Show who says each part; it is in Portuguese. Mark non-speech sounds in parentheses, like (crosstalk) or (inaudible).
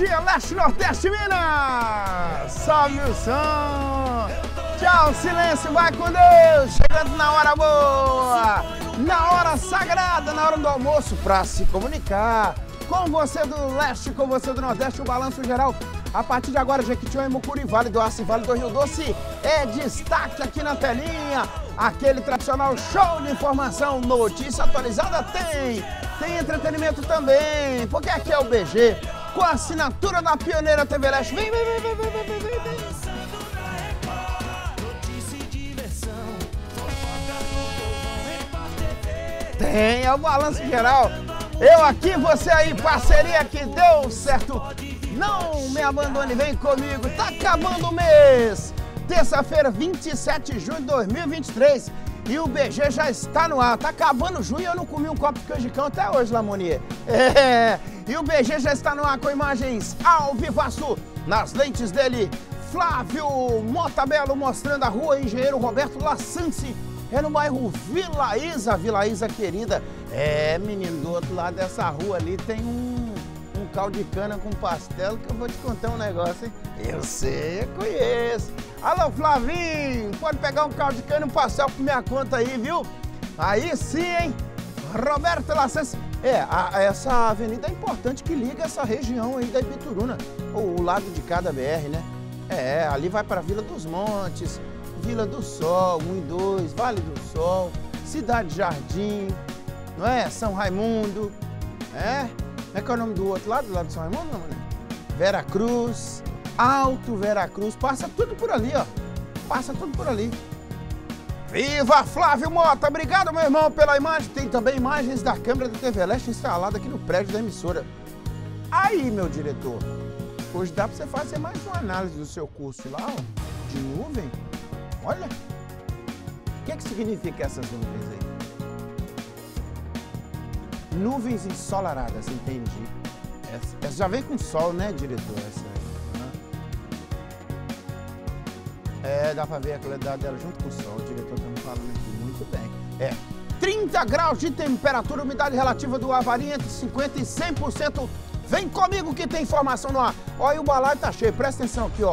Speaker 1: dia, Leste, Nordeste, Minas! Sobe o som! Tchau, silêncio, vai com Deus! Chegando na hora boa! Na hora sagrada, na hora do almoço, pra se comunicar. Com você do Leste, com você do Nordeste, o Balanço Geral. A partir de agora, Jequitinhonha, Mucuri, Vale do Aço e Vale do Rio Doce é destaque aqui na telinha. Aquele tradicional show de informação, notícia atualizada tem. Tem entretenimento também, porque aqui é o BG, com a assinatura da pioneira TV Leste. Vem, vem, vem, vem, vem, vem, vem, vem. Tem, é o balanço geral. Eu aqui, você aí, parceria que deu certo. Não me abandone, vem comigo. Tá acabando o mês. Terça-feira, 27 de junho de 2023. E o BG já está no ar. Tá acabando junho e eu não comi um copo de canjicão até hoje, Lamonier. (laughs) É. E o BG já está no ar com imagens ao vivaço nas lentes dele. Flávio Motabelo mostrando a rua Engenheiro Roberto Lassance. É no bairro Vila Isa, Vila Isa querida. É, menino, do outro lado dessa rua ali tem um, caldo de cana com pastel que eu vou te contar um negócio, hein? Eu sei, eu conheço. Alô, Flavinho, pode pegar um caldo de cana e pastel por minha conta aí, viu? Aí sim, hein? Roberto Lassance. É, a, essa avenida é importante que liga essa região aí da Ibituruna, o, o lado de cada BR, né? É, ali vai para Vila dos Montes, Vila do Sol, 1 e 2, Vale do Sol, Cidade Jardim, não é? São Raimundo, é? Como é que é o nome do outro lado, do lado de São Raimundo, não, né? Vera Cruz, Alto Vera Cruz, passa tudo por ali, ó. Passa tudo por ali. Viva Flávio Mota! Obrigado, meu irmão, pela imagem. Tem também imagens da câmera da TV Leste instalada aqui no prédio da emissora. Aí, meu diretor, hoje dá para você fazer mais uma análise do seu curso lá, ó, de nuvem. Olha, o que, que significa essas nuvens aí? Nuvens ensolaradas, entendi. Essa, essa já vem com sol, né, diretor? Essa aí. É, dá pra ver a qualidade dela junto com o sol. O diretor tá me falando aqui. Muito bem. É. 30 graus de temperatura, umidade relativa do ar varia entre 50% e 100%. Vem comigo que tem informação no ar. Olha, o balaio tá cheio. Presta atenção aqui, ó.